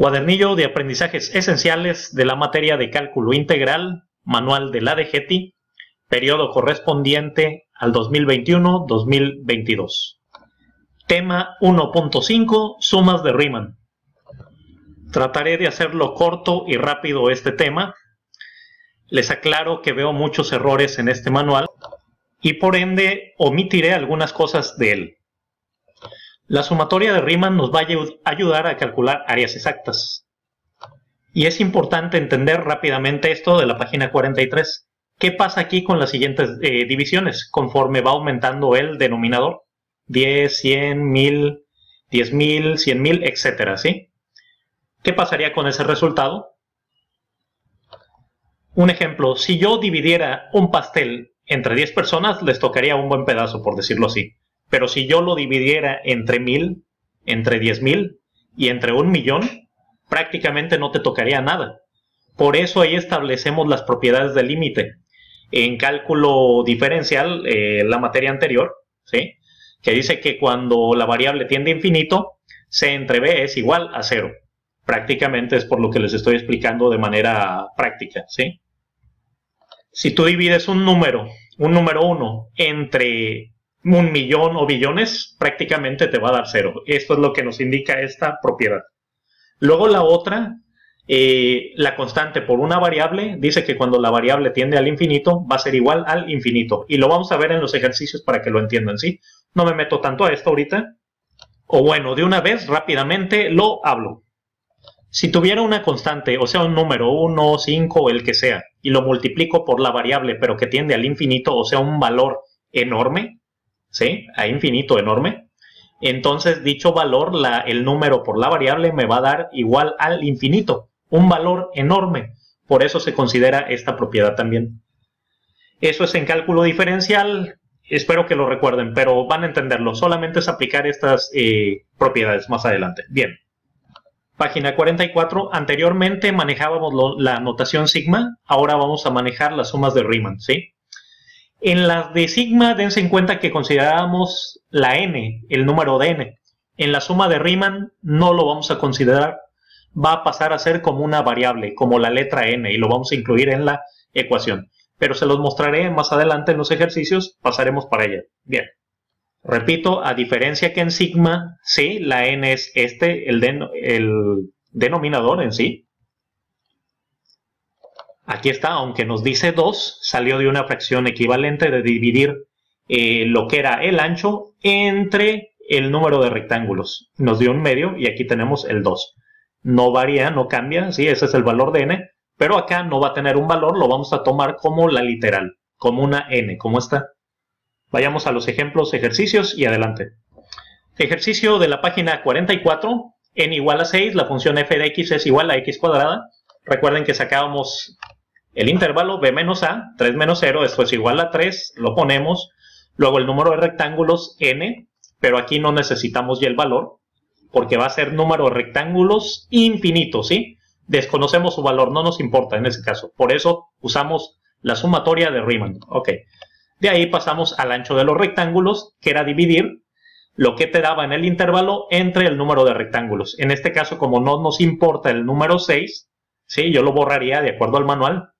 Cuadernillo de aprendizajes esenciales de la materia de cálculo integral, manual de la DGETI, periodo correspondiente al 2021-2022. Tema 1.5, sumas de Riemann. Trataré de hacerlo corto y rápido este tema. Les aclaro que veo muchos errores en este manual y por ende omitiré algunas cosas de él. La sumatoria de Riemann nos va a ayudar a calcular áreas exactas. Y es importante entender rápidamente esto de la página 43. ¿Qué pasa aquí con las siguientes eh, divisiones conforme va aumentando el denominador? 10, 100, 1000, 10.000, 100.000, etcétera, ¿sí? ¿Qué pasaría con ese resultado? Un ejemplo, si yo dividiera un pastel entre 10 personas, les tocaría un buen pedazo, por decirlo así. Pero si yo lo dividiera entre mil, entre diez mil y entre un millón, prácticamente no te tocaría nada. Por eso ahí establecemos las propiedades del límite. En cálculo diferencial, eh, la materia anterior, ¿sí? que dice que cuando la variable tiende a infinito, c entre b es igual a cero. Prácticamente es por lo que les estoy explicando de manera práctica. ¿sí? Si tú divides un número, un número 1, entre un millón o billones, prácticamente te va a dar cero. Esto es lo que nos indica esta propiedad. Luego la otra, eh, la constante por una variable, dice que cuando la variable tiende al infinito, va a ser igual al infinito. Y lo vamos a ver en los ejercicios para que lo entiendan, ¿sí? No me meto tanto a esto ahorita. O bueno, de una vez, rápidamente, lo hablo. Si tuviera una constante, o sea, un número 1, 5, el que sea, y lo multiplico por la variable, pero que tiende al infinito, o sea, un valor enorme, ¿sí? A infinito enorme. Entonces, dicho valor, la, el número por la variable me va a dar igual al infinito, un valor enorme. Por eso se considera esta propiedad también. Eso es en cálculo diferencial, espero que lo recuerden, pero van a entenderlo. Solamente es aplicar estas eh, propiedades más adelante. Bien. Página 44. Anteriormente manejábamos la notación sigma, ahora vamos a manejar las sumas de Riemann, ¿sí? En las de sigma, dense en cuenta que consideramos la n, el número de n. En la suma de Riemann no lo vamos a considerar, va a pasar a ser como una variable, como la letra n, y lo vamos a incluir en la ecuación. Pero se los mostraré más adelante en los ejercicios, pasaremos para ella. Bien. Repito, a diferencia que en sigma, sí, la n es este, el, el denominador en sí, Aquí está, aunque nos dice 2, salió de una fracción equivalente de dividir eh, lo que era el ancho entre el número de rectángulos. Nos dio un medio y aquí tenemos el 2. No varía, no cambia, sí, ese es el valor de n, pero acá no va a tener un valor, lo vamos a tomar como la literal, como una n, como está. Vayamos a los ejemplos, ejercicios y adelante. Ejercicio de la página 44, n igual a 6, la función f de x es igual a x cuadrada. Recuerden que sacábamos el intervalo b menos a, 3 menos 0, esto es igual a 3, lo ponemos. Luego el número de rectángulos n, pero aquí no necesitamos ya el valor, porque va a ser número de rectángulos infinito, ¿sí? Desconocemos su valor, no nos importa en ese caso. Por eso usamos la sumatoria de Riemann. Ok. De ahí pasamos al ancho de los rectángulos, que era dividir lo que te daba en el intervalo entre el número de rectángulos. En este caso, como no nos importa el número 6, ¿sí? yo lo borraría de acuerdo al manual,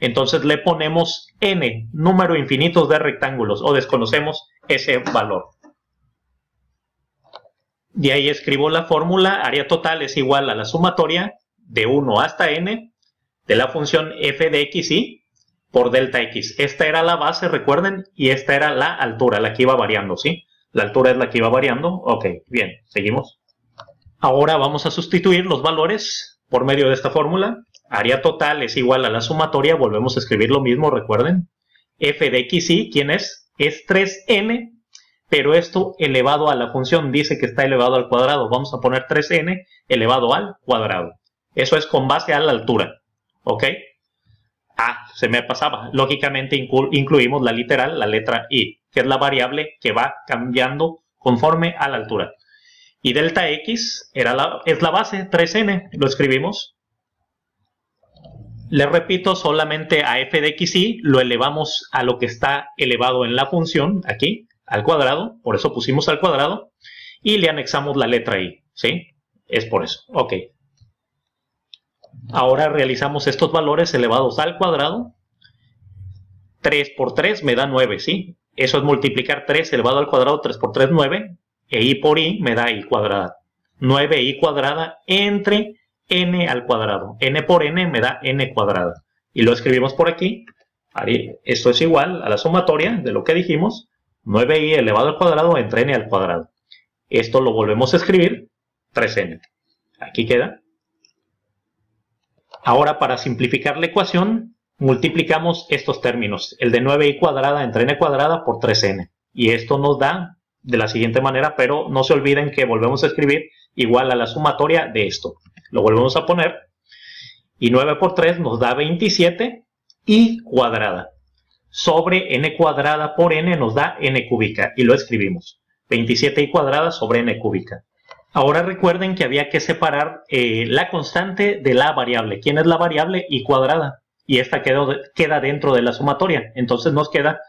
entonces le ponemos n, número infinito de rectángulos, o desconocemos ese valor. De ahí escribo la fórmula, área total es igual a la sumatoria de 1 hasta n de la función f de x y por delta x. Esta era la base, recuerden, y esta era la altura, la que iba variando, ¿sí? La altura es la que iba variando. Ok, bien, seguimos. Ahora vamos a sustituir los valores por medio de esta fórmula. Área total es igual a la sumatoria, volvemos a escribir lo mismo, recuerden. f de x y, ¿quién es? Es 3n, pero esto elevado a la función dice que está elevado al cuadrado. Vamos a poner 3n elevado al cuadrado. Eso es con base a la altura. ¿Ok? Ah, se me pasaba. Lógicamente incluimos la literal, la letra i, que es la variable que va cambiando conforme a la altura. Y delta x era la, es la base, 3n, lo escribimos. Le repito, solamente a f de x y lo elevamos a lo que está elevado en la función, aquí, al cuadrado, por eso pusimos al cuadrado, y le anexamos la letra i, ¿sí? Es por eso, ok. Ahora realizamos estos valores elevados al cuadrado. 3 por 3 me da 9, ¿sí? Eso es multiplicar 3 elevado al cuadrado, 3 por 3, 9. E i por i me da i cuadrada. 9i cuadrada entre n al cuadrado. n por n me da n cuadrada. Y lo escribimos por aquí. Esto es igual a la sumatoria de lo que dijimos. 9i elevado al cuadrado entre n al cuadrado. Esto lo volvemos a escribir. 3n. Aquí queda. Ahora para simplificar la ecuación, multiplicamos estos términos. El de 9i cuadrada entre n cuadrada por 3n. Y esto nos da de la siguiente manera, pero no se olviden que volvemos a escribir igual a la sumatoria de esto. Lo volvemos a poner. Y 9 por 3 nos da 27 y cuadrada. Sobre n cuadrada por n nos da n cúbica. Y lo escribimos. 27 y cuadrada sobre n cúbica. Ahora recuerden que había que separar eh, la constante de la variable. ¿Quién es la variable? y cuadrada. Y esta queda dentro de la sumatoria. Entonces nos queda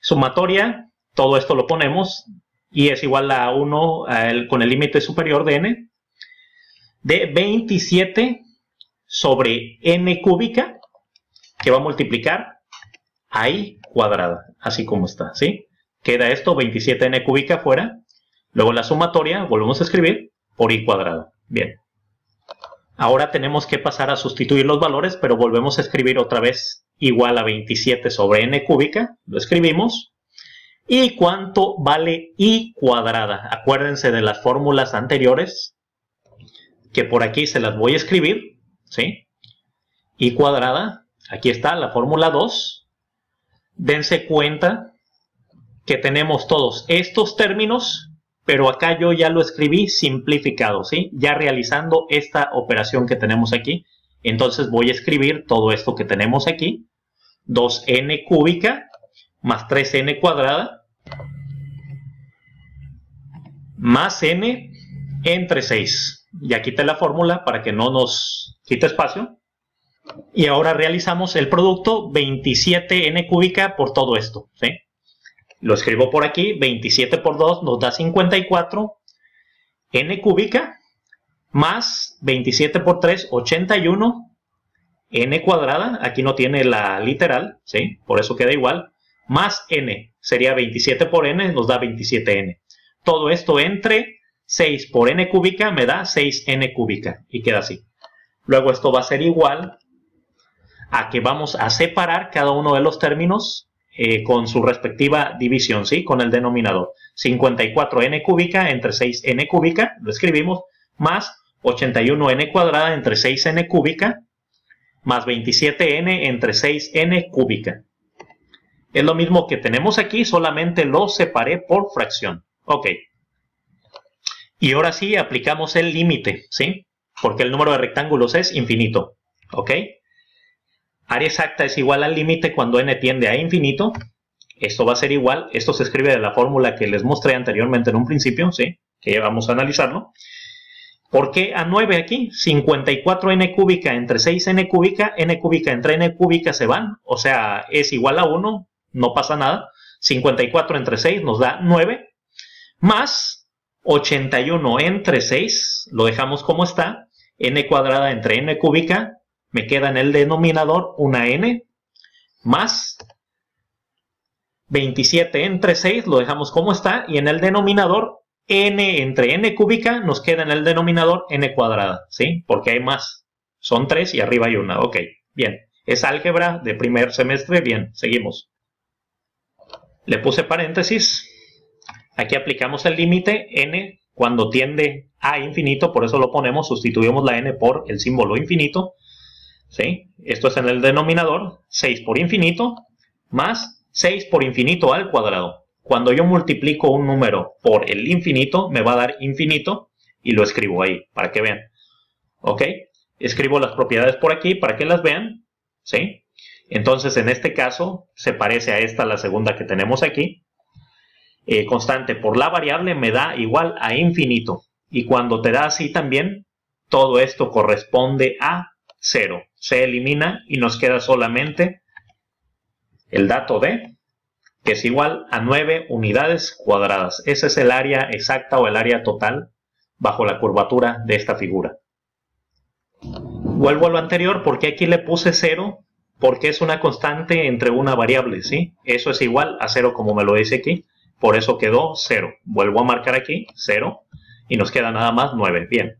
sumatoria todo esto lo ponemos y es igual a 1 con el límite superior de n de 27 sobre n cúbica que va a multiplicar a i cuadrada, así como está, ¿sí? Queda esto 27n cúbica fuera, luego la sumatoria, volvemos a escribir, por i cuadrada. Bien. Ahora tenemos que pasar a sustituir los valores, pero volvemos a escribir otra vez igual a 27 sobre n cúbica, lo escribimos, ¿Y cuánto vale i cuadrada? Acuérdense de las fórmulas anteriores, que por aquí se las voy a escribir, ¿sí? i cuadrada, aquí está la fórmula 2. Dense cuenta que tenemos todos estos términos, pero acá yo ya lo escribí simplificado, ¿sí? Ya realizando esta operación que tenemos aquí. Entonces voy a escribir todo esto que tenemos aquí. 2n cúbica más 3n cuadrada más n entre 6. Ya quité la fórmula para que no nos quite espacio. Y ahora realizamos el producto 27n cúbica por todo esto. ¿sí? Lo escribo por aquí. 27 por 2 nos da 54 n cúbica más 27 por 3, 81 n cuadrada. Aquí no tiene la literal, ¿sí? por eso queda igual. Más n sería 27 por n, nos da 27n. Todo esto entre 6 por n cúbica me da 6n cúbica y queda así. Luego esto va a ser igual a que vamos a separar cada uno de los términos eh, con su respectiva división, ¿sí? Con el denominador. 54n cúbica entre 6n cúbica, lo escribimos, más 81n cuadrada entre 6n cúbica, más 27n entre 6n cúbica. Es lo mismo que tenemos aquí, solamente lo separé por fracción. Ok. Y ahora sí aplicamos el límite, ¿sí? Porque el número de rectángulos es infinito. ¿Ok? Área exacta es igual al límite cuando n tiende a infinito. Esto va a ser igual. Esto se escribe de la fórmula que les mostré anteriormente en un principio, ¿sí? Que vamos a analizarlo. ¿Por qué a 9 aquí? 54n cúbica entre 6n cúbica, n cúbica entre n cúbica se van. O sea, es igual a 1, no pasa nada. 54 entre 6 nos da 9 más 81 entre 6, lo dejamos como está, n cuadrada entre n cúbica, me queda en el denominador una n, más 27 entre 6, lo dejamos como está, y en el denominador n entre n cúbica nos queda en el denominador n cuadrada, ¿sí? Porque hay más, son 3 y arriba hay una, ok, bien. Es álgebra de primer semestre, bien, seguimos. Le puse paréntesis, Aquí aplicamos el límite n cuando tiende a infinito, por eso lo ponemos, sustituimos la n por el símbolo infinito. ¿sí? Esto es en el denominador, 6 por infinito, más 6 por infinito al cuadrado. Cuando yo multiplico un número por el infinito, me va a dar infinito y lo escribo ahí, para que vean. ¿Ok? Escribo las propiedades por aquí para que las vean. ¿Sí? Entonces, en este caso, se parece a esta, la segunda que tenemos aquí. Eh, constante por la variable me da igual a infinito. Y cuando te da así también, todo esto corresponde a 0. Se elimina y nos queda solamente el dato de, que es igual a 9 unidades cuadradas. Ese es el área exacta o el área total bajo la curvatura de esta figura. vuelvo a lo anterior, porque aquí le puse 0? Porque es una constante entre una variable, ¿sí? Eso es igual a 0 como me lo dice aquí. Por eso quedó 0. Vuelvo a marcar aquí 0 y nos queda nada más 9. Bien.